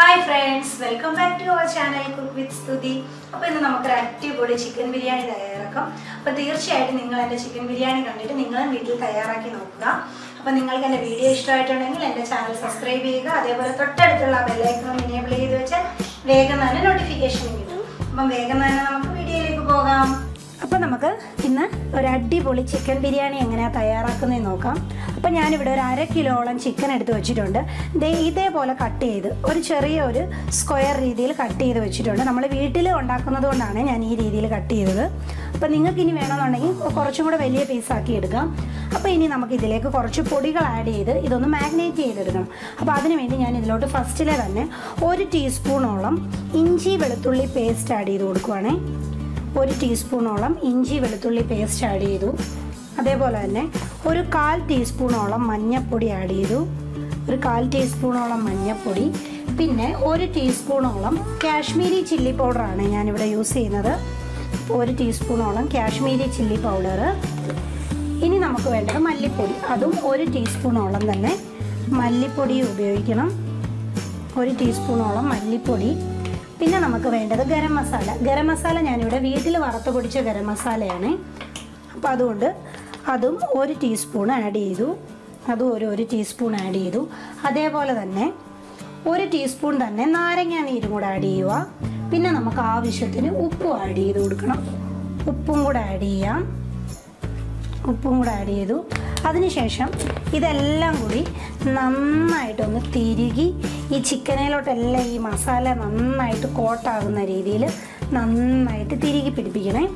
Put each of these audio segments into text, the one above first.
Hi friends welcome back to our channel cook with Stuthi അപ്പോൾ ഇന്ന് നമുക്കൊരു അടിപൊളി ചിക്കൻ ബിരിയാണി തയ്യാറാക്കാം. അപ്പോൾ തീർച്ചയായിട്ടും നിങ്ങൾ എന്റെ ചിക്കൻ ബിരിയാണി കണ്ടിട്ട് നിങ്ങളും വീട്ടിൽ തയ്യാറാക്കി നോക്കുക. അപ്പോൾ നിങ്ങൾക്ക് എന്റെ വീഡിയോ ഇഷ്ടമായിട്ടുണ്ടെങ്കിൽ എന്റെ ചാനൽ സബ്സ്ക്രൈബ് ചെയ്യുക. അതേപോലെ തൊട്ടടുത്തുള്ള ബെല്ലൈക്കണം എനേബിൾ ചെയ്ത് വെച്ചാൽ വേഗം തന്നെ നോട്ടിഫിക്കേഷൻ കിട്ടും. അപ്പം വേഗം തന്നെ നമുക്ക് വീഡിയോയിലേക്ക് പോകാം. അപ്പോൾ നമുക്ക് ഇന്ന് ഒരു അടിപൊളി ചിക്കൻ ബിരിയാണി എങ്ങനെയാണ് തയ്യാറാക്കുന്നത് നോക്കാം. അപ്പോൾ ഞാനിവിടെ ഒരു അര കിലോളം ചിക്കൻ എടുത്ത് വെച്ചിട്ടുണ്ട്. ദേ ഇതേപോലെ കട്ട് ചെയ്ത് ഒരു ചെറിയ ഒരു സ്ക്വയർ രീതിയിൽ കട്ട് ചെയ്ത് വെച്ചിട്ടുണ്ട്. നമ്മൾ വീട്ടിൽ ഉണ്ടാക്കുന്നത് കൊണ്ടാണ് ഞാൻ ഈ രീതിയിൽ കട്ട് ചെയ്തത്. അപ്പോൾ നിങ്ങൾക്ക് ഇനി വേണമെന്നുണ്ടെങ്കിൽ കുറച്ചും കൂടെ വലിയ പീസാക്കി എടുക്കാം. അപ്പോൾ ഇനി നമുക്ക് ഇതിലേക്ക് കുറച്ച് പൊടികൾ ആഡ് ചെയ്ത് ഇതൊന്ന് മാഗ്നേറ്റ് ചെയ്തെടുക്കണം. അപ്പോൾ അതിന് വേണ്ടി ഞാൻ ഇതിലോട്ട് ഫസ്റ്റിലെ തന്നെ ഒരു ടീസ്പൂണോളം ഇഞ്ചി വെളുത്തുള്ളി പേസ്റ്റ് ആഡ് ചെയ്ത് കൊടുക്കുവാണേ. ഒരു ടീസ്പൂണോളം ഇഞ്ചി വെളുത്തുള്ളി പേസ്റ്റ് ആഡ് ചെയ്തു. അതേപോലെ തന്നെ ഒരു കാൽ ടീസ്പൂണോളം മഞ്ഞൾപ്പൊടി ആഡ് ചെയ്തു. ഒരു കാൽ ടീസ്പൂണോളം മഞ്ഞൾപ്പൊടി പിന്നെ ഒരു ടീസ്പൂണോളം കാശ്മീരി ചില്ലി പൗഡറാണ് ഞാനിവിടെ യൂസ് ചെയ്യുന്നത്. ഒരു ടീസ്പൂണോളം കാശ്മീരി ചില്ലി പൗഡർ ഇനി നമുക്ക് വേണ്ടത് മല്ലിപ്പൊടി. അതും ഒരു ടീസ്പൂണോളം തന്നെ മല്ലിപ്പൊടി ഉപയോഗിക്കണം. ഒരു ടീസ്പൂണോളം മല്ലിപ്പൊടി. പിന്നെ നമുക്ക് വേണ്ടത് ഗരം മസാല. ഗരം മസാല ഞാനിവിടെ വീട്ടിൽ വറുത്ത് പൊടിച്ച ഗരം മസാലയാണ്. അപ്പോൾ അതുകൊണ്ട് അതും ഒരു ടീസ്പൂൺ ആഡ് ചെയ്തു. അതും ഒരു ഒരു ടീസ്പൂൺ ആഡ് ചെയ്തു. അതേപോലെ തന്നെ ഒരു ടീസ്പൂൺ തന്നെ നാരങ്ങ നീരും കൂടെ ആഡ് ചെയ്യുക. പിന്നെ നമുക്ക് ആവശ്യത്തിന് ഉപ്പും ആഡ് ചെയ്ത് കൊടുക്കണം. ഉപ്പും കൂടെ ആഡ് ചെയ്യാം. ഉപ്പും കൂടെ ആഡ് ചെയ്തു. അതിനുശേഷം ഇതെല്ലാം കൂടി നന്നായിട്ടൊന്ന് തിരുകി ഈ ചിക്കനിലോട്ടെല്ലാം ഈ മസാല നന്നായിട്ട് കോട്ടാകുന്ന രീതിയിൽ നന്നായിട്ട് തിരുകി പിടിപ്പിക്കണേ.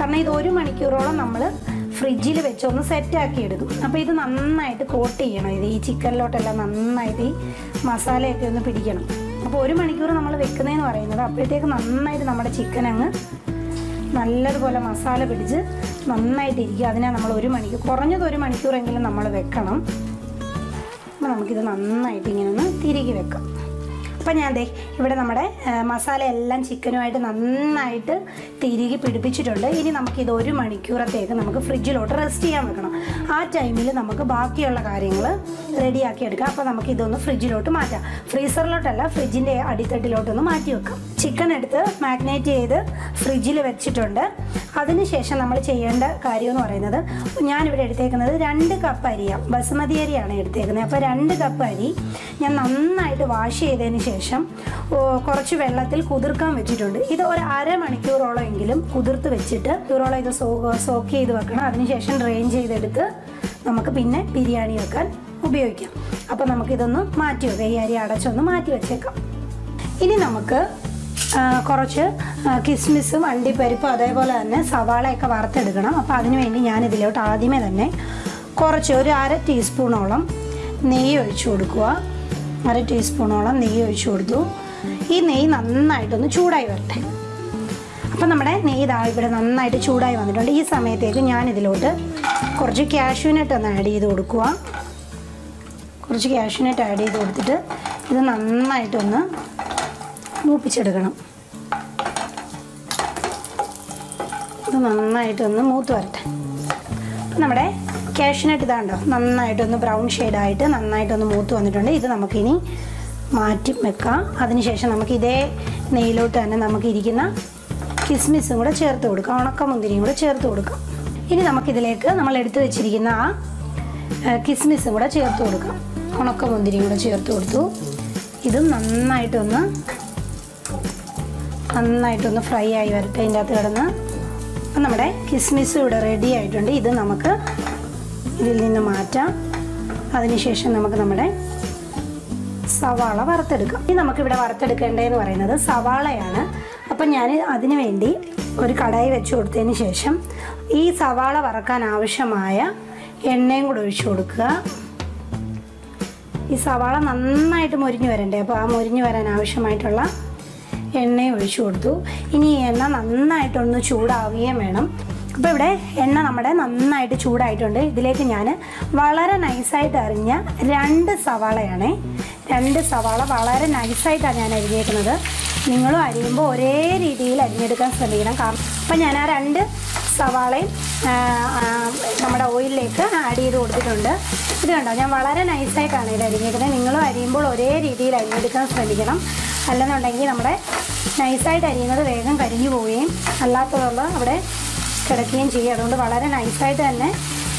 കാരണം ഇത് ഒരു മണിക്കൂറോളം നമ്മൾ ഫ്രിഡ്ജിൽ വെച്ചൊന്ന് സെറ്റാക്കി എടുക്കും അപ്പോൾ ഇത് നന്നായിട്ട് കോട്ട് ചെയ്യണം. ഇത് ഈ ചിക്കനിലോട്ടെല്ലാം നന്നായിട്ട് ഈ മസാലയൊക്കെ ഒന്ന് പിടിക്കണം. അപ്പോൾ ഒരു മണിക്കൂർ നമ്മൾ വെക്കുന്നതെന്ന് പറയുന്നത് അപ്പോഴത്തേക്ക് നന്നായിട്ട് നമ്മുടെ ചിക്കൻ അങ്ങ് നല്ലതുപോലെ മസാല പിടിച്ച് നന്നായിട്ട് ഇരിക്കുക. അതിനെ നമ്മൾ ഒരു മണിക്കൂർ കുറഞ്ഞത് ഒരു മണിക്കൂറെങ്കിലും നമ്മൾ വെക്കണം. അപ്പോൾ നമുക്കിത് നന്നായിട്ട് ഇങ്ങനെ ഒന്ന് തിരികെ വെക്കാം. അപ്പം ഞാൻ ദേ ഇവിടെ നമ്മുടെ മസാല എല്ലാം ചിക്കനുമായിട്ട് നന്നായിട്ട് തിരികെ പിടിപ്പിച്ചിട്ടുണ്ട്. ഇനി നമുക്കിത് ഒരു മണിക്കൂറത്തേക്ക് നമുക്ക് ഫ്രിഡ്ജിലോട്ട് റെസ്റ്റ് ചെയ്യാൻ വെക്കണം. ആ ടൈമിൽ നമുക്ക് ബാക്കിയുള്ള കാര്യങ്ങൾ റെഡിയാക്കി എടുക്കാം. അപ്പോൾ നമുക്കിതൊന്ന് ഫ്രിഡ്ജിലോട്ട് മാറ്റാം. ഫ്രീസറിലോട്ടല്ല ഫ്രിഡ്ജിന്റെ അടിത്തട്ടിലോട്ടൊന്ന് മാറ്റി വെക്കാം. ചിക്കൻ എടുത്ത് മാഗ്നേറ്റ് ചെയ്ത് ഫ്രിഡ്ജിൽ വെച്ചിട്ടുണ്ട്. അതിനുശേഷം നമ്മൾ ചെയ്യേണ്ട കാര്യം എന്ന് പറയുന്നത് ഞാനിവിടെ എടുത്തേക്കുന്നത് രണ്ട് കപ്പ് അരിയാണ് ബസുമതി അരിയാണ് എടുത്തേക്കുന്നത്. അപ്പോൾ രണ്ട് കപ്പ് അരി ഞാൻ നന്നായിട്ട് വാഷ് ചെയ്തതിന് ശേഷം കുറച്ച് വെള്ളത്തിൽ കുതിർക്കാൻ വെച്ചിട്ടുണ്ട്. ഇത് ഒരു അരമണിക്കൂറോളം എങ്കിലും കുതിർത്ത് വെച്ചിട്ട് മണിക്കൂറോളം ഇത് സോ സോക്ക് ചെയ്ത് വെക്കണം. അതിനുശേഷം ഡ്രെയിൻ ചെയ്തെടുത്ത് നമുക്ക് പിന്നെ ബിരിയാണി വെക്കാൻ ഉപയോഗിക്കാം. അപ്പോൾ നമുക്കിതൊന്ന് മാറ്റി വെക്കാം. ഈ അരി അടച്ചൊന്ന് മാറ്റി വെച്ചേക്കാം. ഇനി നമുക്ക് കുറച്ച് കിസ്മിസും അണ്ടിപ്പരിപ്പും അതേപോലെ തന്നെ സവാളയൊക്കെ വറുത്തെടുക്കണം. അപ്പോൾ അതിന് വേണ്ടി ഞാൻ ഇതിലോട്ട് ആദ്യമേ തന്നെ കുറച്ച് ഒരു അര ടീസ്പൂണോളം നെയ്യ് ഒഴിച്ചു കൊടുക്കുക. അര ടീസ്പൂണോളം നെയ്യ് ഒഴിച്ചു കൊടുത്തു. ഈ നെയ്യ് നന്നായിട്ടൊന്ന് ചൂടായി വരട്ടെ. അപ്പം നമ്മുടെ നെയ്യ് ഇതാ ഇവിടെ നന്നായിട്ട് ചൂടായി വന്നിട്ടുണ്ട്. ഈ സമയത്തേക്ക് ഞാൻ ഇതിലോട്ട് കുറച്ച് കാഷ്യൂനട്ട് ഒന്ന് ആഡ് ചെയ്ത് കൊടുക്കുക. കുറച്ച് കാഷ്യൂനട്ട് ആഡ് ചെയ്ത് കൊടുത്തിട്ട് ഇത് നന്നായിട്ടൊന്ന് മൂപ്പിച്ചെടുക്കണം. ഇത് നന്നായിട്ടൊന്ന് മൂത്ത് വരട്ടെ. നമ്മുടെ കാഷ്യൂനട്ട് ഇതാണ്ടോ? നന്നായിട്ടൊന്ന് ബ്രൗൺ ഷെയ്ഡായിട്ട് നന്നായിട്ടൊന്ന് മൂത്ത് വന്നിട്ടുണ്ട്. ഇത് നമുക്കിനി മാറ്റി വെക്കാം. അതിനുശേഷം നമുക്ക് ഇതേ നെയ്യിലോട്ട് തന്നെ നമുക്ക് ഇരിക്കുന്ന കിസ്മിസും കൂടെ ചേർത്ത് കൊടുക്കാം. ഉണക്കമുന്തിരിയും കൂടെ ചേർത്ത് കൊടുക്കാം. ഇനി നമുക്കിതിലേക്ക് നമ്മൾ എടുത്തു വെച്ചിരിക്കുന്ന ആ കിസ്മിസും കൂടെ ചേർത്ത് കൊടുക്കാം. ഉണക്കമുന്തിരിയും കൂടെ ചേർത്ത് കൊടുത്തു. ഇതും നന്നായിട്ടൊന്ന് നന്നായിട്ടൊന്ന് ഫ്രൈ ആയി വരട്ടെ അതിന്റെ അകത്ത് കിടന്ന്. അപ്പം നമ്മുടെ കിസ്മിസ് ഇവിടെ റെഡി ആയിട്ടുണ്ട്. ഇത് നമുക്ക് ഇതിൽ നിന്ന് മാറ്റാം. അതിനുശേഷം നമുക്ക് നമ്മുടെ സവാള വറുത്തെടുക്കാം. ഇനി നമുക്കിവിടെ വറുത്തെടുക്കേണ്ടതെന്ന് പറയുന്നത് സവാളയാണ്. അപ്പം ഞാൻ അതിനു വേണ്ടി ഒരു കടായി വെച്ച് കൊടുത്തതിന് ശേഷം ഈ സവാള വറക്കാൻ ആവശ്യമായ എണ്ണയും കൂടെ ഒഴിച്ചു കൊടുക്കുക. ഈ സവാള നന്നായിട്ട് മുരിഞ്ഞു വരണ്ടേ? അപ്പോൾ ആ മുരിഞ്ഞു വരാൻ ആവശ്യമായിട്ടുള്ള എണ്ണയും ഒഴിച്ചു കൊടുത്തു. ഇനി ഈ എണ്ണ നന്നായിട്ടൊന്ന് ചൂടാവുകയും വേണം. അപ്പോൾ ഇവിടെ എണ്ണ നമ്മുടെ നന്നായിട്ട് ചൂടായിട്ടുണ്ട്. ഇതിലേക്ക് ഞാൻ വളരെ നൈസായിട്ട് അരിഞ്ഞ രണ്ട് സവാളയാണ്. രണ്ട് സവാള വളരെ നൈസായിട്ടാണ് ഞാൻ അരിഞ്ഞേക്കുന്നത്. നിങ്ങളും അരിയുമ്പോൾ ഒരേ രീതിയിൽ അരിഞ്ഞെടുക്കാൻ ശ്രമിക്കണം. കാരണം അപ്പം ഞാൻ ആ രണ്ട് സവാളയും നമ്മുടെ ഓയിലിലേക്ക് ആഡ് ചെയ്ത് കൊടുത്തിട്ടുണ്ട്. ഇത് കണ്ടോ? ഞാൻ വളരെ നൈസായിട്ടാണ് ഇത് അരിഞ്ഞേക്കുന്നത്. നിങ്ങളും അരിയുമ്പോൾ ഒരേ രീതിയിൽ അരിഞ്ഞെടുക്കാൻ ശ്രമിക്കണം. അല്ലെന്നുണ്ടെങ്കിൽ നമ്മുടെ നൈസായിട്ട് അരിയുന്നത് വേഗം കരിഞ്ഞു പോവുകയും അല്ലാത്തതുള്ള അവിടെ കിടക്കുകയും ചെയ്യും അതുകൊണ്ട് വളരെ നൈസായിട്ട് തന്നെ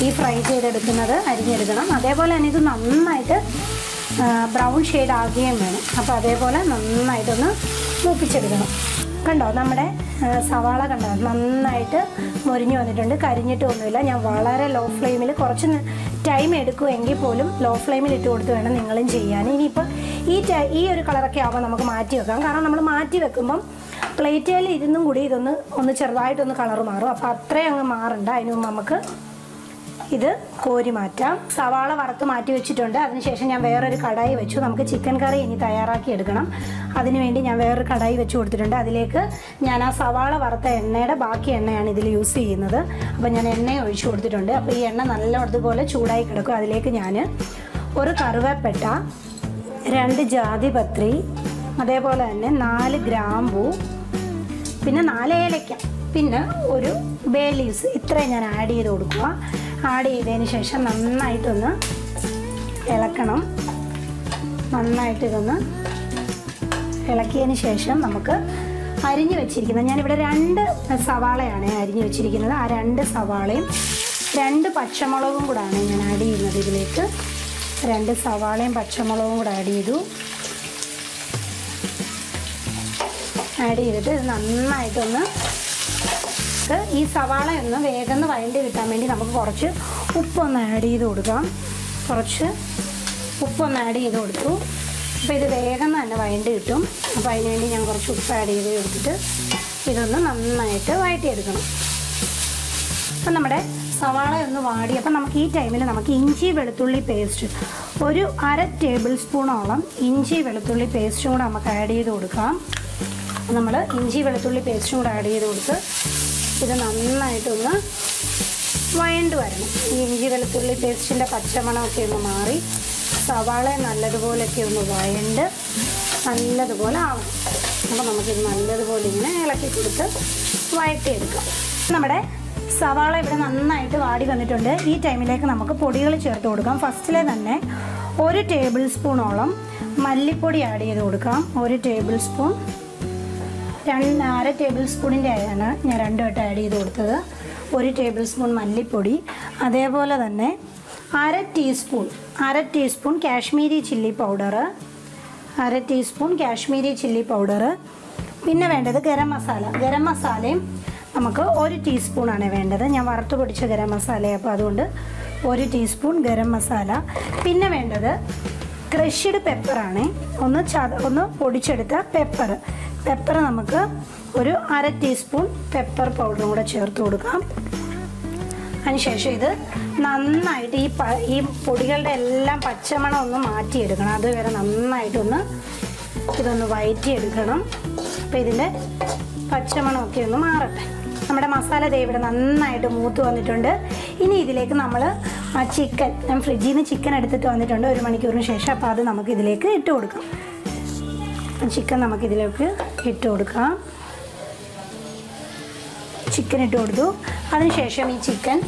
ഈ ഫ്രൈ ചെയ്തെടുക്കുന്നത് അരിഞ്ഞെടുക്കണം അതേപോലെ തന്നെ ഇത് നന്നായിട്ട് ബ്രൗൺ ഷെയ്ഡ് ആകുകയും വേണം. അപ്പോൾ അതേപോലെ നന്നായിട്ടൊന്ന് മൂപ്പിച്ചെടുക്കണം. കണ്ടോ നമ്മുടെ സവാള കണ്ടോ നന്നായിട്ട് മുരിഞ്ഞു വന്നിട്ടുണ്ട്. കരിഞ്ഞിട്ടൊന്നുമില്ല ഞാൻ വളരെ ലോ ഫ്ലെയിമിൽ കുറച്ച് ടൈം എടുക്കുമെങ്കിൽ പോലും ലോ ഫ്ലെയിമിൽ ഇട്ട് കൊടുത്ത് വേണം നിങ്ങളും ചെയ്യാൻ. ഇനിയിപ്പോൾ ഈ ഈ ഒരു കളറൊക്കെ ആകുമ്പോൾ നമുക്ക് മാറ്റി വെക്കാം. കാരണം നമ്മൾ മാറ്റി വെക്കുമ്പം പ്ലേറ്റിൽ ഇരുന്നും കൂടി ഇതൊന്ന് ഒന്ന് ചെറുതായിട്ടൊന്ന് കളർ മാറും. അപ്പോൾ അത്രയും അങ്ങ് മാറണ്ട. അതിന് നമുക്ക് ഇത് കോരി മാറ്റാം. സവാള വറുത്ത് മാറ്റി വെച്ചിട്ടുണ്ട്. അതിനുശേഷം ഞാൻ വേറൊരു കടായി വെച്ചു. നമുക്ക് ചിക്കൻ കറി ഇനി തയ്യാറാക്കി എടുക്കണം. അതിനുവേണ്ടി ഞാൻ വേറൊരു കടായി വെച്ച് കൊടുത്തിട്ടുണ്ട്. അതിലേക്ക് ഞാൻ ആ സവാള വറുത്ത എണ്ണയുടെ ബാക്കി എണ്ണയാണ് ഇതിൽ യൂസ് ചെയ്യുന്നത്. അപ്പോൾ ഞാൻ എണ്ണ ഒഴിച്ചു കൊടുത്തിട്ടുണ്ട്. അപ്പോൾ ഈ എണ്ണ നല്ലതുപോലെ ചൂടായി കിടക്കും. അതിലേക്ക് ഞാൻ ഒരു കറുവേപ്പെട്ട രണ്ട് ജാതിപത്രി അതേപോലെ തന്നെ നാല് ഗ്രാമ്പൂ പിന്നെ നാല് ഏലയ്ക്ക പിന്നെ ഒരു ബേ ലീവ്സ്. ഇത്രയും ഞാൻ ആഡ് ചെയ്ത് കൊടുക്കുക. ആഡ് ചെയ്തതിന് ശേഷം നന്നായിട്ടൊന്ന് ഇളക്കണം. നന്നായിട്ട് ഇതൊന്ന് ഇളക്കിയതിന് ശേഷം നമുക്ക് അരിഞ്ഞു വെച്ചിരിക്കുന്നത്. ഞാനിവിടെ രണ്ട് സവാളയാണ് അരിഞ്ഞു വെച്ചിരിക്കുന്നത്. ആ രണ്ട് സവാളയും രണ്ട് പച്ചമുളകും കൂടാണ് ഞാൻ ആഡ് ചെയ്യുന്നത് ഇതിലേക്ക്. രണ്ട് സവാളയും പച്ചമുളകും കൂടെ ആഡ് ചെയ്തു. ആഡ് ചെയ്തിട്ട് നന്നായിട്ടൊന്ന് ഇത് ഈ സവാള ഒന്ന് വേഗം വഴണ്ടി കിട്ടാൻ വേണ്ടി നമുക്ക് കുറച്ച് ഉപ്പൊന്ന് ആഡ് ചെയ്ത് കൊടുക്കാം. കുറച്ച് ഉപ്പൊന്ന് ആഡ് ചെയ്ത് കൊടുത്തു. അപ്പോൾ ഇത് വേഗം തന്നെ വഴണ്ടി കിട്ടും. അപ്പോൾ അതിന് വേണ്ടി ഞാൻ കുറച്ച് ഉപ്പ് ആഡ് ചെയ്ത് കൊടുത്തിട്ട് ഇതൊന്ന് നന്നായിട്ട് വഴറ്റിയെടുക്കണം. അപ്പം നമ്മുടെ സവാള ഒന്ന് വാടി അപ്പം നമുക്ക് ഈ ടൈമിൽ നമുക്ക് ഇഞ്ചി വെളുത്തുള്ളി പേസ്റ്റ് ഒരു അര ടേബിൾ സ്പൂണോളം ഇഞ്ചി വെളുത്തുള്ളി പേസ്റ്റും കൂടെ നമുക്ക് ആഡ് ചെയ്ത് കൊടുക്കാം. നമ്മൾ ഇഞ്ചി വെളുത്തുള്ളി പേസ്റ്റും കൂടെ ആഡ് ചെയ്ത് കൊടുത്ത് ഇത് നന്നായിട്ടൊന്ന് വഴണ്ട് വരണം. ഈ ഇഞ്ചി വെളുത്തുള്ളി പേസ്റ്റിന്റെ പച്ചമണമൊക്കെ ഒന്ന് മാറി സവാള നല്ലതുപോലെയൊക്കെ ഒന്ന് വഴണ്ട് നല്ലതുപോലെ ആവണം. അപ്പോൾ നമുക്കിത് നല്ലതുപോലെ ഇങ്ങനെ ഇളക്കി കൊടുത്ത് എടുക്കാം നമ്മുടെ സവാള ഇവിടെ നന്നായിട്ട് വാടി വന്നിട്ടുണ്ട്. ഈ ടൈമിലേക്ക് നമുക്ക് പൊടികൾ ചേർത്ത് കൊടുക്കാം. ഫസ്റ്റിലെ തന്നെ ഒരു ടേബിൾ സ്പൂണോളം മല്ലിപ്പൊടി ആഡ് ചെയ്ത് കൊടുക്കാം. ഒരു ടേബിൾ സ്പൂൺ രണ്ട് അര ടേബിൾ സ്പൂണിന്റെ ആണ് ഞാൻ രണ്ടു വട്ടം ആഡ് ചെയ്ത് കൊടുത്തത്. ഒരു ടേബിൾ സ്പൂൺ മല്ലിപ്പൊടി അതേപോലെ തന്നെ അര ടീസ്പൂൺ അര ടീസ്പൂൺ കാശ്മീരി ചില്ലി പൗഡർ അര ടീസ്പൂൺ കാശ്മീരി ചില്ലി പൗഡർ പിന്നെ വേണ്ടത് ഗരം മസാല. ഗരം മസാലയും നമുക്ക് ഒരു ടീസ്പൂണാണ് വേണ്ടത്. ഞാൻ വറുത്ത് പൊടിച്ച ഗരം മസാല അപ്പോൾ അതുകൊണ്ട് ഒരു ടീസ്പൂൺ ഗരം മസാല. പിന്നെ വേണ്ടത് ക്രഷ്ഡ് പെപ്പറാണ് ഒന്ന് ചത ഒന്ന് പൊടിച്ചെടുത്ത പെപ്പർ പെപ്പർ നമുക്ക് ഒരു അര ടീസ്പൂൺ പെപ്പർ പൗഡറും കൂടെ ചേർത്ത് കൊടുക്കാം. അതിനുശേഷം ഇത് നന്നായിട്ട് ഈ ഈ പൊടികളുടെ എല്ലാം പച്ചമണം ഒന്ന് മാറ്റിയെടുക്കണം. അതുവരെ നന്നായിട്ടൊന്ന് ഇതൊന്ന് വയറ്റിയെടുക്കണം. അപ്പോൾ ഇതിന്റെ പച്ചമണമൊക്കെ ഒന്ന് മാറട്ടെ. നമ്മുടെ മസാല ദേ ഇവിടെ നന്നായിട്ട് മൂത്ത് വന്നിട്ടുണ്ട്. ഇനി ഇതിലേക്ക് നമ്മൾ ആ ചിക്കൻ ഞാൻ ഫ്രിഡ്ജിൽ നിന്ന് ചിക്കൻ എടുത്തിട്ട് വന്നിട്ടുണ്ട് ഒരു മണിക്കൂറിന് ശേഷം. അപ്പോൾ അത് നമുക്ക് ഇതിലേക്ക് ഇട്ട് കൊടുക്കാം. ചിക്കൻ നമുക്കിതിലേക്ക് ഇട്ട് കൊടുക്കാം. ചിക്കൻ ഇട്ട് കൊടുത്തു. അതിനുശേഷം ഈ ചിക്കൻ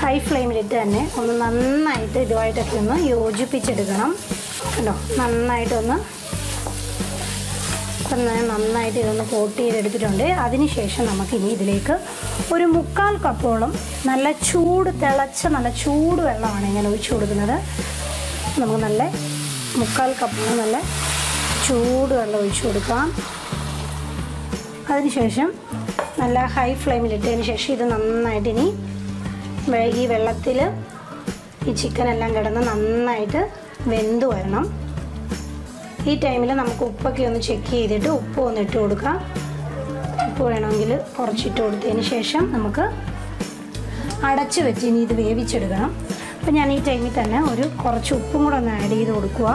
ഹൈ ഫ്ലെയിമിലിട്ട് തന്നെ ഒന്ന് നന്നായിട്ട് ഇതുമായിട്ടൊക്കെ ഒന്ന് യോജിപ്പിച്ചെടുക്കണം. കണ്ടോ? നന്നായിട്ടൊന്ന് നന്നായിട്ട് ഇതൊന്ന് കോട്ട് ചെയ്തെടുത്തിട്ടുണ്ട്. അതിനുശേഷം നമുക്കിനി ഇതിലേക്ക് ഒരു മുക്കാൽ കപ്പോളം നല്ല ചൂട് തിളച്ച നല്ല ചൂട് വെള്ളമാണ് ഞാൻ ഒഴിച്ചു കൊടുക്കുന്നത്. നമുക്ക് നല്ല മുക്കാൽ കപ്പോളം നല്ല ചൂട് വെള്ളം ഒഴിച്ചു കൊടുക്കാം. അതിനുശേഷം നല്ല ഹൈ ഫ്ലെയിമിലിട്ടതിന് ശേഷം ഇത് നന്നായിട്ട് ഇനി ഈ വെള്ളത്തിൽ ഈ ചിക്കൻ എല്ലാം കിടന്ന് നന്നായിട്ട് വെന്ത് വരണം. ഈ ടൈമിൽ നമുക്ക് ഉപ്പൊക്കെ ഒന്ന് ചെക്ക് ചെയ്തിട്ട് ഉപ്പ് ഒന്ന് ഇട്ട് കൊടുക്കാം. ഉപ്പ് വേണമെങ്കിൽ കുറച്ചിട്ട് കൊടുത്തതിന് ശേഷം നമുക്ക് അടച്ച് വെച്ച് ഇനി ഇത് വേവിച്ചെടുക്കണം. അപ്പം ഞാൻ ഈ ടൈമിൽ തന്നെ ഒരു കുറച്ച് ഉപ്പും കൂടെ ഒന്ന് ആഡ് ചെയ്ത് കൊടുക്കുക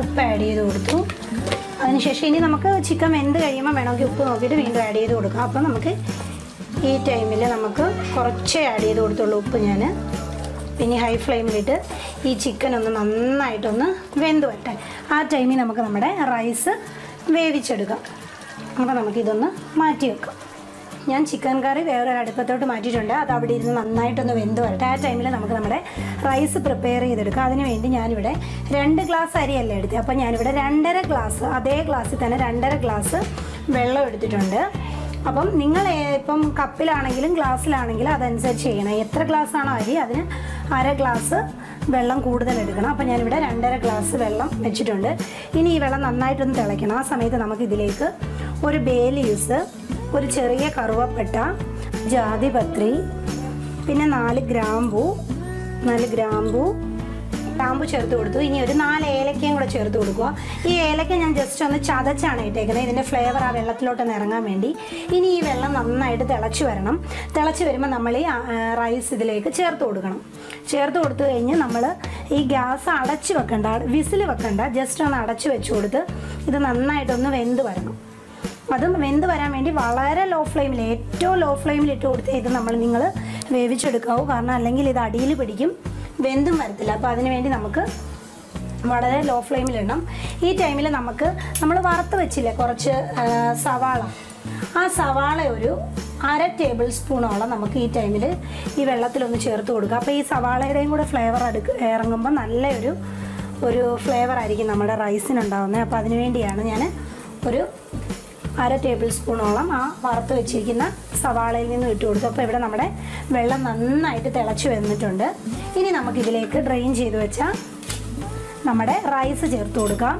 ഉപ്പ് ആഡ് ചെയ്ത് കൊടുത്തു. അതിനുശേഷം ഇനി നമുക്ക് ചിക്കൻ വെന്ത് കഴിയുമ്പോൾ വേണമെങ്കിൽ ഉപ്പ് നോക്കിയിട്ട് വീണ്ടും ആഡ് ചെയ്ത് കൊടുക്കാം. അപ്പം നമുക്ക് ഈ ടൈമിൽ നമുക്ക് കുറച്ചേ ആഡ് ചെയ്ത് കൊടുത്തുള്ളൂ ഉപ്പ് ഞാൻ പിന്നെ ഹൈ ഫ്ലെയിമിലിട്ട് ഈ ചിക്കൻ ഒന്ന് നന്നായിട്ടൊന്ന് വെന്ത് വരട്ടെ. ആ ടൈമിൽ നമുക്ക് നമ്മുടെ റൈസ് വേവിച്ചെടുക്കാം. അപ്പോൾ നമുക്കിതൊന്ന് മാറ്റി വെക്കാം. ഞാൻ ചിക്കൻ കറി വേറൊരു അടുപ്പത്തോട്ട് മാറ്റിയിട്ടുണ്ട്. അത് അവിടെ ഇരുന്ന് നന്നായിട്ടൊന്ന് വെന്ത് വരട്ടെ. ആ ടൈമിൽ നമുക്ക് നമ്മുടെ റൈസ് പ്രിപ്പയർ ചെയ്തെടുക്കാം. അതിനുവേണ്ടി ഞാനിവിടെ രണ്ട് ഗ്ലാസ് അരിയല്ല എടുത്തത് അപ്പോൾ ഞാനിവിടെ രണ്ടര ഗ്ലാസ് അതേ ഗ്ലാസ്സിൽ തന്നെ രണ്ടര ഗ്ലാസ് വെള്ളം എടുത്തിട്ടുണ്ട്. അപ്പം നിങ്ങൾ ഇപ്പം കപ്പിലാണെങ്കിലും ഗ്ലാസ്സിലാണെങ്കിലും അതനുസരിച്ച് ചെയ്യണം. എത്ര ഗ്ലാസ് ആണോ അരി അതിന് അര ഗ്ലാസ് വെള്ളം കൂടുതൽ എടുക്കണം. അപ്പം ഞാനിവിടെ രണ്ടര ഗ്ലാസ് വെള്ളം വെച്ചിട്ടുണ്ട്. ഇനി ഈ വെള്ളം നന്നായിട്ടൊന്ന് തിളയ്ക്കണം. ആ സമയത്ത് നമുക്ക് ഇതിലേക്ക് ഒരു ബേ ലീവ്സ് ഒരു ചെറിയ കറുവപ്പട്ട ജാതിപത്രി പിന്നെ നാല് ഗ്രാമ്പൂ നാല് ഗ്രാമ്പൂ ഗ്രാമ്പു ചേർത്ത് കൊടുത്തു. ഇനി ഒരു നാല് ഏലക്കയും കൂടെ ചേർത്ത് കൊടുക്കുക. ഈ ഏലക്ക ഞാൻ ജസ്റ്റ് ഒന്ന് ചതച്ചാണ് ഇട്ടേക്കുന്നത്. ഇതിന്റെ ഫ്ലേവർ ആ വെള്ളത്തിലോട്ടൊന്ന് ഇറങ്ങാൻ വേണ്ടി. ഇനി ഈ വെള്ളം നന്നായിട്ട് തിളച്ച് വരണം. തിളച്ച് വരുമ്പോൾ നമ്മൾ ഈ റൈസ് ഇതിലേക്ക് ചേർത്ത് കൊടുക്കണം. ചേർത്ത് കൊടുത്തു കഴിഞ്ഞ് നമ്മൾ ഈ ഗ്യാസ് അടച്ച് വെക്കണ്ട വിസിൽ വെക്കണ്ട. ജസ്റ്റ് ഒന്ന് അടച്ച് വെച്ച് കൊടുത്ത് ഇത് നന്നായിട്ടൊന്ന് വെന്ത് വരണം. അതും വെന്ത് വരാൻ വേണ്ടി വളരെ ലോ ഫ്ലെയിമിൽ ഏറ്റവും ലോ ഫ്ലെയിമിൽ ഇട്ട് കൊടുത്ത് ഇത് നമ്മൾ നിങ്ങൾ വേവിച്ചെടുക്കാവൂ. കാരണം അല്ലെങ്കിൽ ഇത് അടിയിൽ പിടിക്കും. വെന്തും വരത്തില്ല. അപ്പോൾ അതിന് വേണ്ടി നമുക്ക് വളരെ ലോ ഫ്ലെയിമിലിടണം ഈ ടൈമിൽ നമുക്ക് നമ്മൾ വറുത്ത് വെച്ചില്ലേ കുറച്ച് സവാള. ആ സവാള ഒരു അര ടേബിൾ സ്പൂണോളം നമുക്ക് ഈ ടൈമിൽ ഈ വെള്ളത്തിലൊന്ന് ചേർത്ത് കൊടുക്കുക അപ്പോൾ ഈ സവാളയുടെയും കൂടെ ഫ്ലേവർ അടുക്ക് ഇറങ്ങുമ്പോൾ നല്ലൊരു ഒരു ഫ്ലേവർ ആയിരിക്കും നമ്മുടെ റൈസിനുണ്ടാകുന്നത് അപ്പോൾ അതിന് വേണ്ടിയാണ് ഞാൻ ഒരു അര ടേബിൾ സ്പൂണോളം ആ വറുത്ത് വെച്ചിരിക്കുന്ന സവാളയിൽ നിന്ന് ഇട്ട് കൊടുത്തു. അപ്പോൾ ഇവിടെ നമ്മുടെ വെള്ളം നന്നായിട്ട് തിളച്ച് വന്നിട്ടുണ്ട്. ഇനി നമുക്കിതിലേക്ക് ഡ്രെയിൻ ചെയ്ത് വെച്ച നമ്മുടെ റൈസ് ചേർത്ത് കൊടുക്കാം.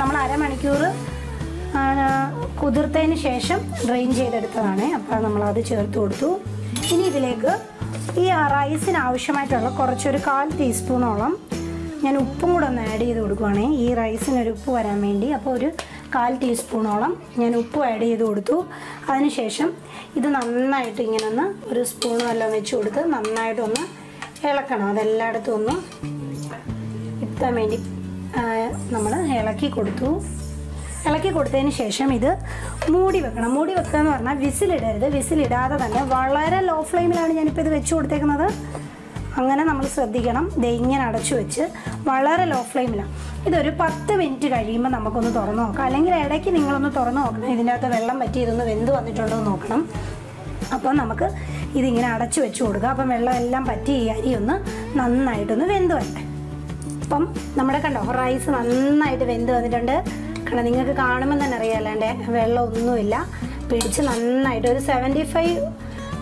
നമ്മൾ അരമണിക്കൂർ കുതിർത്തതിന് ശേഷം ഡ്രെയിൻ ചെയ്തെടുത്തതാണ്. അപ്പോൾ നമ്മളത് ചേർത്ത് കൊടുത്തു. ഇനി ഇതിലേക്ക് ഈ റൈസിന് ആവശ്യമായിട്ടുള്ള കുറച്ചൊരു കാൽ ടീസ്പൂണോളം ഞാൻ ഉപ്പും കൂടെ ഒന്ന് ആഡ് ചെയ്ത് കൊടുക്കുവാണേ. ഈ റൈസിന് ഒരു ഉപ്പ് വരാൻ വേണ്ടി. അപ്പോൾ ഒരു കാൽ ടീസ്പൂണോളം ഞാൻ ഉപ്പ് ആഡ് ചെയ്ത് കൊടുത്തു. അതിനുശേഷം ഇത് നന്നായിട്ട് ഇങ്ങനെ ഒന്ന് ഒരു സ്പൂൺ വല്ലതും വെച്ച് കൊടുത്ത് നന്നായിട്ടൊന്ന് ഇളക്കണം. അതെല്ലായിടത്തും ഒന്ന് എത്താൻ വേണ്ടി നമ്മൾ ഇളക്കി കൊടുത്തു. ഇളക്കി കൊടുത്തതിന് ശേഷം ഇത് മൂടി വെക്കണം. മൂടി വെക്കുക എന്ന് പറഞ്ഞാൽ വിസിലിടരുത്. വിസിലിടാതെ തന്നെ വളരെ ലോ ഫ്ലെയിമിലാണ് ഞാനിപ്പോൾ ഇത് വെച്ച് കൊടുത്തേക്കുന്നത്. അങ്ങനെ നമ്മൾ ശ്രദ്ധിക്കണം. ദേ ഇങ്ങനെ അടച്ചു വെച്ച് വളരെ ലോ. ഫ്ലെയിമിലാണ് ഇതൊരു പത്ത് മിനിറ്റ് കഴിയുമ്പോൾ നമുക്കൊന്ന് തുറന്ന് നോക്കാം. അല്ലെങ്കിൽ ഇടയ്ക്ക് നിങ്ങളൊന്ന് തുറന്ന് നോക്കണം. ഇതിന്റെ അകത്ത് വെള്ളം പറ്റി ഇതൊന്ന് വെന്ത് വന്നിട്ടുണ്ടോ എന്ന് നോക്കണം. അപ്പോൾ നമുക്ക് ഇതിങ്ങനെ അടച്ചു വെച്ച് കൊടുക്കുക അപ്പം വെള്ളം എല്ലാം പറ്റി ഈ അരി ഒന്ന് നന്നായിട്ടൊന്ന് വെന്ത് വരട്ടെ. അപ്പം നമ്മുടെ കണ്ടോ റൈസ് നന്നായിട്ട് വെന്ത് വന്നിട്ടുണ്ട്. കണ്ടോ നിങ്ങൾക്ക് കാണുമ്പോൾ തന്നെ അറിയാം അല്ലാണ്ട് വെള്ളം ഒന്നുമില്ല. പിടിച്ച് നന്നായിട്ട് ഒരു സെവന്റി ഫൈവ്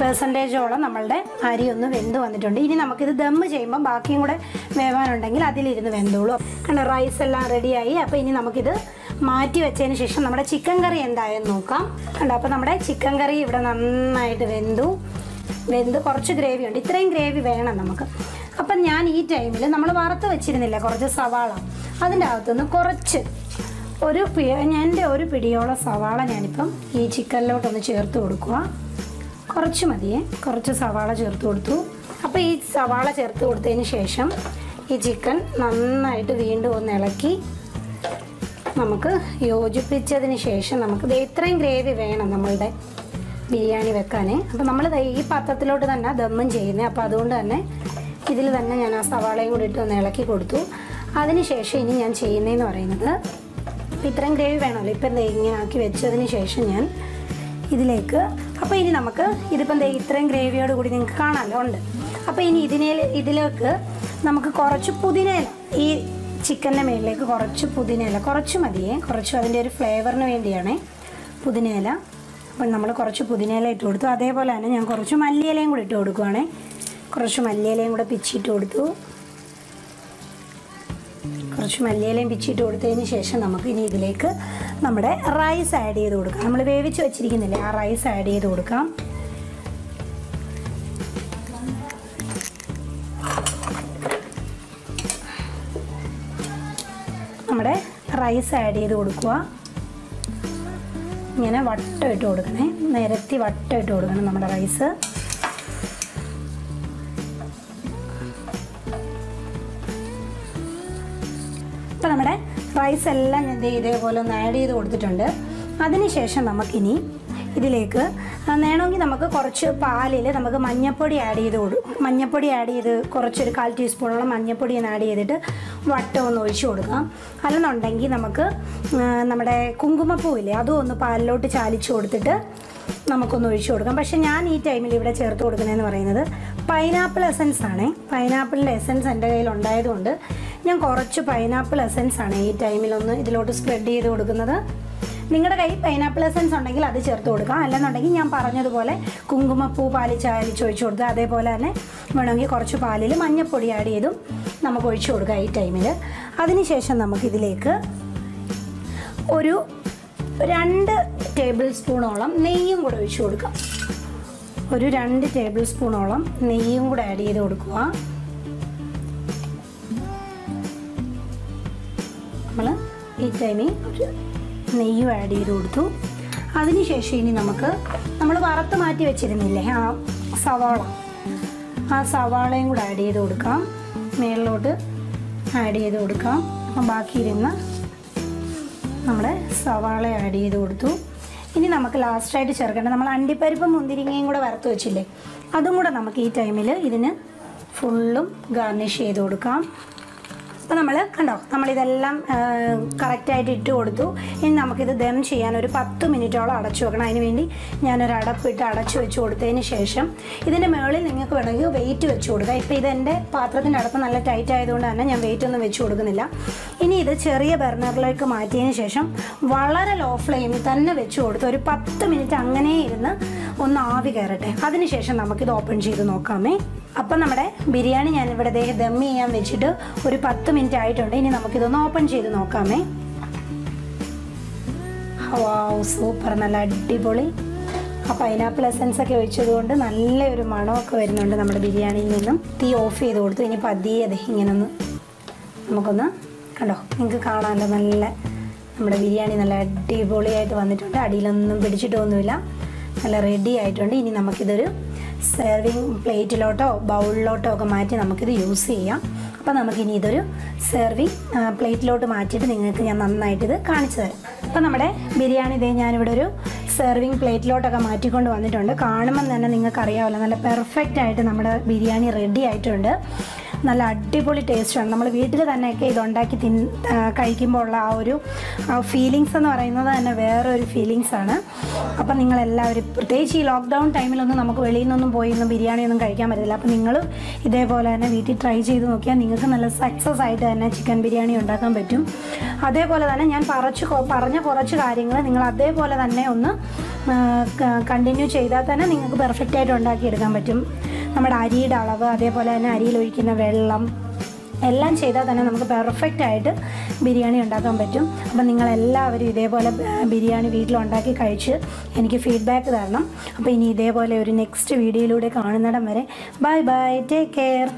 പെർസെന്റേജോളം നമ്മളുടെ അരി ഒന്ന് വെന്ത് വന്നിട്ടുണ്ട്. ഇനി നമുക്കിത് ദമ്മ് ചെയ്യുമ്പോൾ ബാക്കിയും കൂടെ വേവാനുണ്ടെങ്കിൽ അതിലിരുന്ന് വെന്തോളൂ. കാരണം റൈസ് എല്ലാം റെഡിയായി അപ്പോൾ ഇനി നമുക്കിത് മാറ്റി വെച്ചതിന് ശേഷം നമ്മുടെ ചിക്കൻ കറി എന്തായെന്ന് നോക്കാം. കണ്ടോ അപ്പോൾ നമ്മുടെ ചിക്കൻ കറി ഇവിടെ നന്നായിട്ട് വെന്തു. വെന്ത് കുറച്ച് ഗ്രേവി ഉണ്ട്. ഇത്രയും ഗ്രേവി വേണം നമുക്ക്. അപ്പം ഞാൻ ഈ ടൈമിൽ നമ്മൾ വറുത്ത് വെച്ചിരുന്നില്ല കുറച്ച് സവാള? അതിന്റെ അകത്തുനിന്ന് കുറച്ച് ഒരു എന്റെ ഒരു പിടിയോളം സവാള ഞാനിപ്പം ഈ ചിക്കനിലോട്ടൊന്ന് ചേർത്ത് കൊടുക്കുക. കുറച്ച് മതിയേ. കുറച്ച് സവാള ചേർത്ത് കൊടുത്തു. അപ്പോൾ ഈ സവാള ചേർത്ത് കൊടുത്തതിന് ശേഷം ഈ ചിക്കൻ നന്നായിട്ട് വീണ്ടും ഒന്ന് ഇളക്കി നമുക്ക് യോജിപ്പിച്ചതിന് ശേഷം നമുക്ക് ഇത്രയും ഗ്രേവി വേണം നമ്മളുടെ ബിരിയാണി വെക്കാൻ അപ്പോൾ നമ്മൾ ഈ പാത്രത്തിലോട്ട് തന്നെ ദമ്മും ചെയ്യുന്നത് അപ്പോൾ അതുകൊണ്ട് തന്നെ ഇതിൽ തന്നെ ഞാൻ ആ സവാളയും കൂടി ഇട്ട് ഒന്ന് ഇളക്കി കൊടുത്തു. അതിനുശേഷം ഇനി ഞാൻ ചെയ്യുന്നതെന്ന് പറയുന്നത് ഇത്രയും ഗ്രേവി വേണമല്ലോ. ഇപ്പം ഇങ്ങനെ ആക്കി വെച്ചതിന് ശേഷം ഞാൻ ഇതിലേക്ക് അപ്പോൾ ഇനി നമുക്ക് ഇതിപ്പം ദേ ഇത്രയും ഗ്രേവിയോട് കൂടി നിങ്ങൾക്ക് കാണാമല്ലോ ഉണ്ട്. അപ്പോൾ ഇനി ഇതിനെ ഇതിലേക്ക് നമുക്ക് കുറച്ച് പുതിനയില ഈ ചിക്കന്റെ മേളിലേക്ക് കുറച്ച് പുതിനയില കുറച്ച് മതിയേ കുറച്ച് അതിന്റെ ഒരു ഫ്ലേവറിന് വേണ്ടിയാണേ പുതിനയില അപ്പം നമ്മൾ കുറച്ച് പുതിനയില ഇട്ട് കൊടുത്തു. അതേപോലെ തന്നെ ഞാൻ കുറച്ച് മല്ലിയിലയും കൂടി ഇട്ട് കൊടുക്കുവാണേ. കുറച്ച് മല്ലിയിലയും കൂടെ പിച്ചിട്ട് കൊടുത്തു. കുറച്ച് മല്ലിയിലയും പിച്ചിട്ട് കൊടുത്തതിന് ശേഷം നമുക്ക് ഇനി ഇതിലേക്ക് നമ്മുടെ റൈസ് ആഡ് ചെയ്ത് കൊടുക്കാം. നമ്മൾ വേവിച്ച് വെച്ചിരിക്കുന്നില്ലേ ആ റൈസ് ആഡ് ചെയ്ത് കൊടുക്കാം. നമ്മുടെ റൈസ് ആഡ് ചെയ്ത് കൊടുക്കുക. ഇങ്ങനെ വട്ടം ഇട്ട് കൊടുക്കണേ നിരത്തി വട്ടം ഇട്ട് കൊടുക്കണം നമ്മുടെ റൈസ്. റൈസ് എല്ലാം ഞാൻ ഇതേ ഇതേപോലെ ഒന്ന് ആഡ് ചെയ്ത് കൊടുത്തിട്ടുണ്ട്. അതിനുശേഷം നമുക്കിനി ഇതിലേക്ക് വേണമെങ്കിൽ നമുക്ക് കുറച്ച് പാലിൽ നമുക്ക് മഞ്ഞപ്പൊടി ആഡ് ചെയ്ത് കൊടുക്കും മഞ്ഞപ്പൊടി ആഡ് ചെയ്ത് കുറച്ചൊരു കാൽ ടീസ്പൂണോളം മഞ്ഞപ്പൊടി ഒന്ന് ആഡ് ചെയ്തിട്ട് വട്ടം ഒന്ന് ഒഴിച്ചു കൊടുക്കാം അല്ലെന്നുണ്ടെങ്കിൽ നമുക്ക് നമ്മുടെ കുങ്കുമപ്പൂ ഇല്ലേ അതും ഒന്ന് പാലിലോട്ട് ചാലിച്ച് കൊടുത്തിട്ട് നമുക്കൊന്ന് ഒഴിച്ചു കൊടുക്കാം. പക്ഷെ ഞാൻ ഈ ടൈമിൽ ഇവിടെ ചേർത്ത് കൊടുക്കുന്നതെന്ന് പറയുന്നത് പൈനാപ്പിൾ എസൻസ് ആണ്. പൈനാപ്പിളിന്റെ എസൻസ് എന്റെ കയ്യിൽ ഉണ്ടായതുകൊണ്ട് ഞാൻ കുറച്ച് പൈനാപ്പിൾ എസൻസ് ആണ് ഈ ടൈമിലൊന്ന് ഇതിലോട്ട് സ്പ്രെഡ് ചെയ്ത് കൊടുക്കുന്നത്. നിങ്ങളുടെ കയ്യിൽ പൈനാപ്പിൾ എസൻസ് ഉണ്ടെങ്കിൽ അത് ചേർത്ത് കൊടുക്കാം. അല്ലെന്നുണ്ടെങ്കിൽ ഞാൻ പറഞ്ഞതുപോലെ കുങ്കുമപ്പൂ പാലിൽ ഒഴിച്ചു കൊടുക്കുക അതേപോലെ തന്നെ വേണമെങ്കിൽ കുറച്ച് പാലിൽ മഞ്ഞപ്പൊടി ആഡ് ചെയ്തും നമുക്ക് ഒഴിച്ചു കൊടുക്കാം ഈ ടൈമിൽ. അതിനുശേഷം നമുക്കിതിലേക്ക് ഒരു രണ്ട് ടേബിൾ സ്പൂണോളം നെയ്യും കൂടെ ഒഴിച്ച് കൊടുക്കാം. ഒരു രണ്ട് ടേബിൾ സ്പൂണോളം നെയ്യും കൂടെ ആഡ് ചെയ്ത് കൊടുക്കുക. നമ്മൾ ഈ ടൈമിൽ ഒരു നെയ്യും ആഡ് ചെയ്ത് കൊടുത്തു. അതിനുശേഷം ഇനി നമുക്ക് നമ്മൾ വറുത്ത് മാറ്റി വെച്ചിരുന്നില്ലേ ആ സവാള. ആ സവാളയും കൂടെ ആഡ് ചെയ്ത് കൊടുക്കാം. മേളിലോട്ട് ആഡ് ചെയ്ത് കൊടുക്കാം. ബാക്കിയിരുന്ന നമ്മുടെ സവാള ആഡ് ചെയ്ത് കൊടുത്തു. ഇനി നമുക്ക് ലാസ്റ്റായിട്ട് ചേർക്കേണ്ടത് നമ്മൾ അണ്ടിപ്പരിപ്പും മുന്തിരിങ്ങയും കൂടെ വറുത്ത് വെച്ചില്ലേ അതും കൂടെ നമുക്ക് ഈ ടൈമിൽ ഇതിന് ഫുള്ളും ഗാർണിഷ് ചെയ്ത് കൊടുക്കാം. അപ്പോൾ നമ്മൾ കണ്ടോ നമ്മളിതെല്ലാം കറക്റ്റായിട്ട് ഇട്ട് കൊടുത്തു. ഇനി നമുക്കിത് ദം ചെയ്യാൻ ഒരു പത്ത് മിനിറ്റോളം അടച്ചു വെക്കണം. അതിന് വേണ്ടി ഞാനൊരു അടപ്പിട്ട് അടച്ചു വെച്ച് കൊടുത്തതിന് ശേഷം ഇതിന്റെ മുകളിൽ നിങ്ങൾക്ക് വേണമെങ്കിൽ വെയിറ്റ് വെച്ച് കൊടുക്കുക ഇപ്പോൾ ഇതെന്റെ പാത്രത്തിന്റെ അടപ്പ് നല്ല ടൈറ്റ് ആയതുകൊണ്ട് തന്നെ ഞാൻ വെയിറ്റ് ഒന്നും വെച്ച് കൊടുക്കുന്നില്ല. ഇനി ഇത് ചെറിയ ബർണറിലേക്ക് മാറ്റിയതിന് ശേഷം വളരെ ലോ ഫ്ലെയിമിൽ തന്നെ വെച്ച് കൊടുത്ത് ഒരു പത്ത് മിനിറ്റ് അങ്ങനെ ഇരുന്ന് ഒന്ന് ആവി കയറട്ടെ. അതിനുശേഷം നമുക്കിത് ഓപ്പൺ ചെയ്ത് നോക്കാമേ. അപ്പം നമ്മുടെ ബിരിയാണി ഞാൻ ഇവിടെ ദേഹം ദം ചെയ്യാൻ വെച്ചിട്ട് ഒരു പത്ത് മിനിറ്റ് ആയിട്ടുണ്ട്. ഇനി നമുക്കിതൊന്ന് ഓപ്പൺ ചെയ്ത് നോക്കാമേ. സൂപ്പർ നല്ല അടിപൊളി. ആ പൈനാപ്പിൾ എസൻസ് ഒക്കെ ഒഴിച്ചതുകൊണ്ട് നല്ലൊരു മണമൊക്കെ വരുന്നുണ്ട് നമ്മുടെ ബിരിയാണിയിൽ നിന്നും. തീ ഓഫ് ചെയ്ത് കൊടുത്തു. ഇനി പതിയെ അതെ ഇങ്ങനെ ഒന്ന് നമുക്കൊന്ന് കണ്ടോ? നിങ്ങൾക്ക് കാണാമല്ലോ. നല്ല നമ്മുടെ ബിരിയാണി നല്ല അടിപൊളിയായിട്ട് വന്നിട്ടുണ്ട്. അടിയിലൊന്നും പിടിച്ചിട്ടൊന്നുമില്ല. നല്ല റെഡി ആയിട്ടുണ്ട്. ഇനി നമുക്കിതൊരു സെർവിങ് പ്ലേറ്റിലോട്ടോ ബൗളിലോട്ടോ ഒക്കെ മാറ്റി നമുക്കിത് യൂസ് ചെയ്യാം. അപ്പോൾ നമുക്കിനി ഇതൊരു സെർവിങ് പ്ലേറ്റിലോട്ട് മാറ്റിയിട്ട് നിങ്ങൾക്ക് ഞാൻ നന്നായിട്ട് ഇത് കാണിച്ചു തരാം. അപ്പോൾ നമ്മുടെ ബിരിയാണി ഇതേ ഞാനിവിടെ ഒരു സെർവിങ് പ്ലേറ്റിലോട്ടൊക്കെ മാറ്റിക്കൊണ്ട് വന്നിട്ടുണ്ട്. കാണുമ്പം തന്നെ നിങ്ങൾക്ക് അറിയാമല്ലോ നല്ല പെർഫെക്റ്റ് ആയിട്ട് നമ്മുടെ ബിരിയാണി റെഡി ആയിട്ടുണ്ട്. നല്ല അടിപൊളി ടേസ്റ്റാണ്. നമ്മൾ വീട്ടിൽ തന്നെയൊക്കെ ഇതുണ്ടാക്കി തിൻ കഴിക്കുമ്പോൾ ഉള്ള ആ ഒരു ഫീലിങ്സ് എന്ന് പറയുന്നത് തന്നെ വേറെ ഒരു ആണ്. അപ്പം നിങ്ങളെല്ലാവരും പ്രത്യേകിച്ച് ഈ ലോക്ക്ഡൗൺ ടൈമിലൊന്നും നമുക്ക് വെളിയിൽ നിന്നൊന്നും പോയി ഒന്നും ബിരിയാണി ഒന്നും കഴിക്കാൻ പറ്റില്ല അപ്പം നിങ്ങൾ ഇതേപോലെ തന്നെ വീട്ടിൽ ട്രൈ ചെയ്ത് നോക്കിയാൽ നിങ്ങൾക്ക് നല്ല സക്സസ് ആയിട്ട് തന്നെ ചിക്കൻ ബിരിയാണി ഉണ്ടാക്കാൻ പറ്റും. അതേപോലെ തന്നെ ഞാൻ പറച്ച് പറഞ്ഞ കുറച്ച് കാര്യങ്ങൾ നിങ്ങൾ അതേപോലെ തന്നെ ഒന്ന് കണ്ടിന്യൂ ചെയ്താൽ തന്നെ നിങ്ങൾക്ക് പെർഫെക്റ്റ് ആയിട്ട് ഉണ്ടാക്കിയെടുക്കാൻ പറ്റും. നമ്മുടെ അരിയുടെ അളവ് അതേപോലെ തന്നെ അരിയിൽ ഒഴിക്കുന്ന വെള്ളം എല്ലാം ചെയ്താൽ തന്നെ നമുക്ക് പെർഫെക്റ്റ് ആയിട്ട് ബിരിയാണി ഉണ്ടാക്കാൻ പറ്റും. അപ്പം നിങ്ങളെല്ലാവരും ഇതേപോലെ ബിരിയാണി വീട്ടിലുണ്ടാക്കി കഴിച്ച് എനിക്ക് ഫീഡ്ബാക്ക് തരണം. അപ്പോൾ ഇനി ഇതേപോലെ ഒരു നെക്സ്റ്റ് വീഡിയോയിലൂടെ കാണുന്നിടം വരെ. Bye bye take care